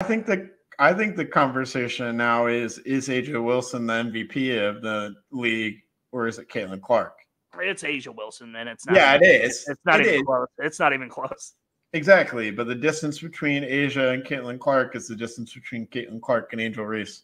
I think the I think the conversation now is is A'ja Wilson the MVP of the league or is it Caitlin Clark? It's A'ja Wilson, and it's not. Yeah, even, it is. It's not It even is. close. It's not even close. Exactly, but the distance between A'ja and Caitlin Clark is the distance between Caitlin Clark and Angel Reese.